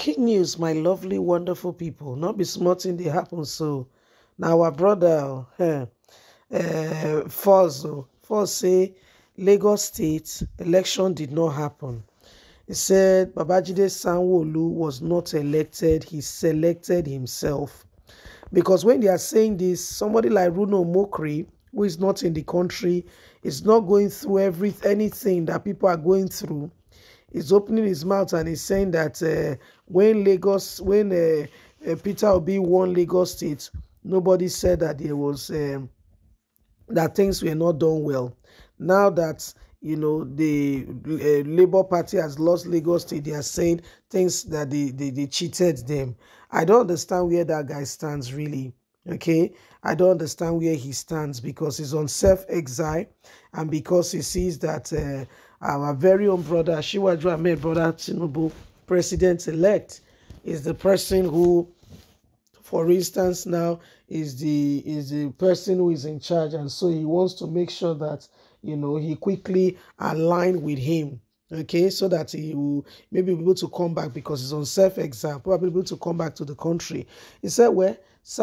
King news, my lovely, wonderful people. Not be smart in the happen so. Now our brother uh, uh, Falls, Falls say Lagos State election did not happen. He said Babajide Sanwo-Olu was not elected. He selected himself. Because when they are saying this, somebody like Runo Mokri, who is not in the country, is not going through every anything that people are going through is opening his mouth and he's saying that uh, when Lagos, when uh, uh, Peter Obi won Lagos State, nobody said that there was um, that things were not done well. Now that you know the uh, Labour Party has lost Lagos State, they are saying things that they, they they cheated them. I don't understand where that guy stands really. Okay, I don't understand where he stands because he's on self exile and because he sees that. Uh, our very own brother, Shiwaju Ahmed, brother Tinubu, president-elect, is the person who, for instance, now is the is the person who is in charge, and so he wants to make sure that you know he quickly align with him okay? So that he will maybe be able to come back because he's on self-exam probably able to come back to the country. He said well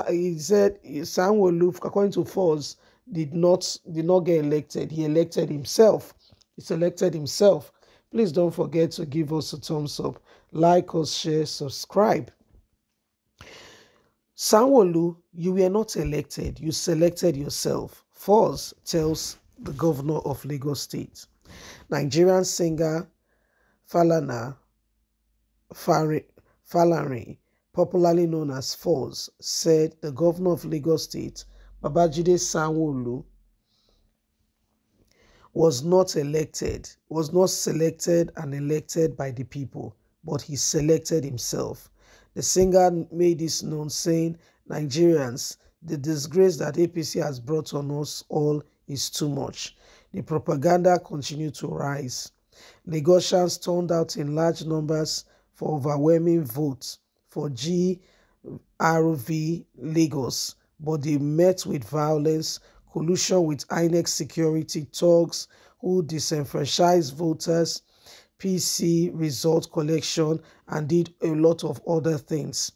he said sanwo according to Falls, did not did not get elected. He elected himself he selected himself. Please don't forget to give us a thumbs up, like us, share, subscribe. Sanwo-Olu, you were not elected. You selected yourself. Falz tells the governor of Lagos State. Nigerian singer Falana Folarin, popularly known as Falz, said the governor of Lagos State, Babajide Sanwo-Olu, was not elected, was not selected and elected by the people, but he selected himself. The singer made this known, saying, Nigerians, the disgrace that APC has brought on us all is too much. The propaganda continued to rise. Lagosians turned out in large numbers for overwhelming votes for GRV Lagos, but they met with violence collusion with INEC security thugs who disenfranchised voters, PC result collection, and did a lot of other things.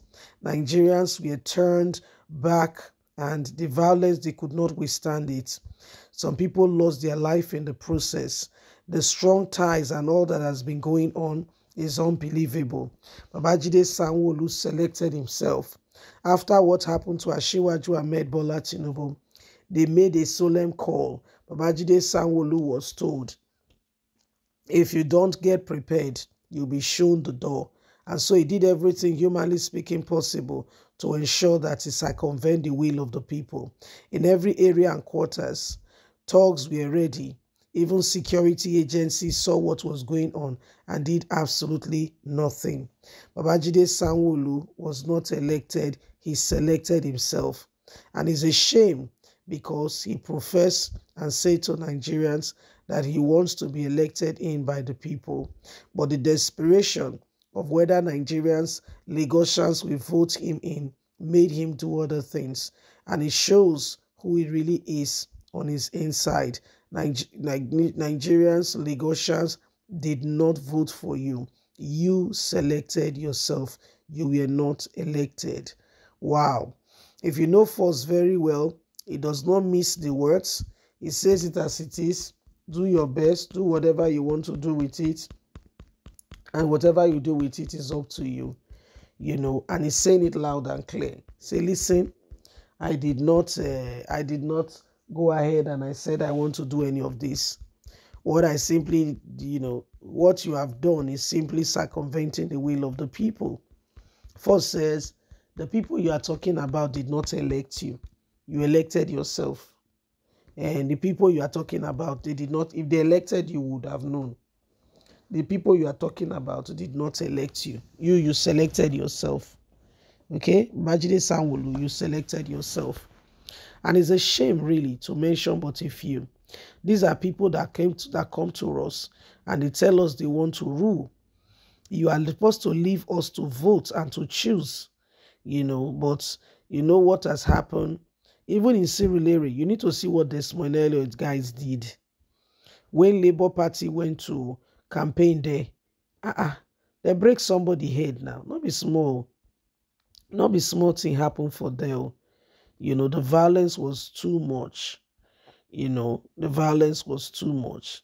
Nigerians were turned back and the violence, they could not withstand it. Some people lost their life in the process. The strong ties and all that has been going on is unbelievable. Babajide Sanwo-Olu selected himself. After what happened to Ashiwaju Ahmed Bola Tinubu, they made a solemn call. Babajide Sanwo-Olu was told, if you don't get prepared, you'll be shown the door. And so he did everything, humanly speaking, possible to ensure that he circumvent the will of the people. In every area and quarters, talks were ready. Even security agencies saw what was going on and did absolutely nothing. Babajide Sanwo-Olu was not elected, he selected himself. And it's a shame because he professed and said to Nigerians that he wants to be elected in by the people. But the desperation of whether Nigerians, Lagosians will vote him in made him do other things. And it shows who he really is on his inside. Niger Nigerians, Lagosians did not vote for you. You selected yourself. You were not elected. Wow. If you know Falz very well, he does not miss the words. He says it as it is. Do your best. Do whatever you want to do with it. And whatever you do with it is up to you. You know, and he's saying it loud and clear. Say, listen, I did not, uh, I did not go ahead and I said I want to do any of this. What I simply, you know, what you have done is simply circumventing the will of the people. Falz says, the people you are talking about did not elect you you elected yourself. And the people you are talking about, they did not, if they elected you, would have known. The people you are talking about did not elect you. You, you selected yourself. Okay? Majide Sanwo-Olu, you selected yourself. And it's a shame, really, to mention but a few. These are people that came to, that come to us and they tell us they want to rule. You are supposed to leave us to vote and to choose, you know, but you know what has happened even in Sierra you need to see what Desmond Elliot guys did. When Labour Party went to campaign there, uh -uh, They break somebody head now. Not be small. Not be small thing happen for them. You know, the violence was too much. You know, the violence was too much.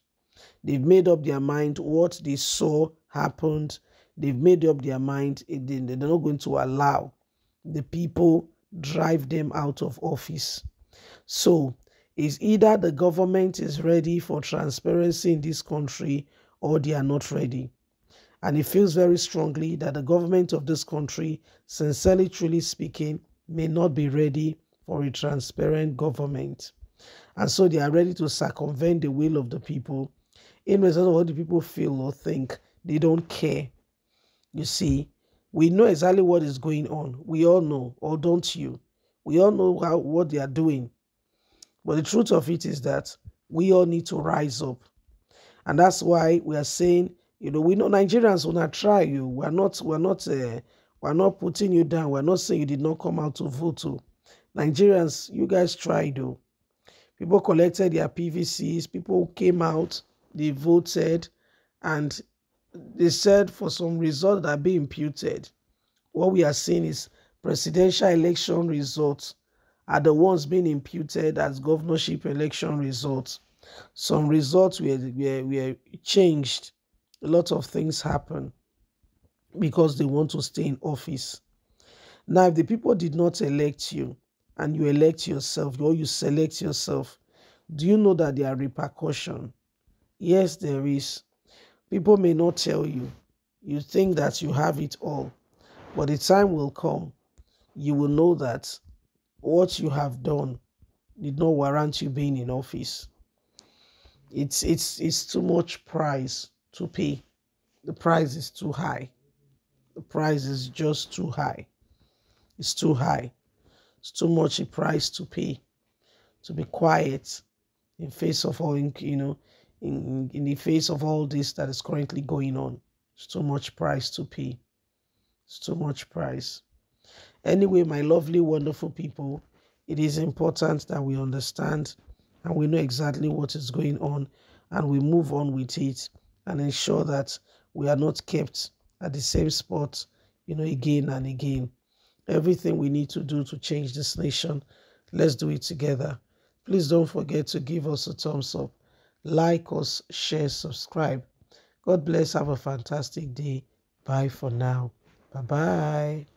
They've made up their mind what they saw happened. They've made up their mind they're not going to allow the people drive them out of office. So it's either the government is ready for transparency in this country or they are not ready. And it feels very strongly that the government of this country, sincerely, truly speaking, may not be ready for a transparent government. And so they are ready to circumvent the will of the people in result of what the people feel or think. They don't care. You see, we know exactly what is going on. We all know, or don't you? We all know how, what they are doing. But the truth of it is that we all need to rise up. And that's why we are saying, you know, we know Nigerians will not try you. We're not, we're not, uh, we're not putting you down. We're not saying you did not come out to vote. To. Nigerians, you guys tried though. People collected their PVCs. People came out. They voted. And they said for some results that are being imputed, what we are seeing is presidential election results are the ones being imputed as governorship election results. Some results were, were, were changed. A lot of things happen because they want to stay in office. Now, if the people did not elect you and you elect yourself or you select yourself, do you know that there are repercussions? Yes, there is. People may not tell you. You think that you have it all. But the time will come, you will know that what you have done did not warrant you being in office. It's it's it's too much price to pay. The price is too high. The price is just too high. It's too high. It's too much a price to pay. To be quiet in face of all you know in, in the face of all this that is currently going on. It's too much price to pay. It's too much price. Anyway, my lovely, wonderful people, it is important that we understand and we know exactly what is going on and we move on with it and ensure that we are not kept at the same spot, you know, again and again. Everything we need to do to change this nation, let's do it together. Please don't forget to give us a thumbs up like us, share, subscribe. God bless. Have a fantastic day. Bye for now. Bye bye.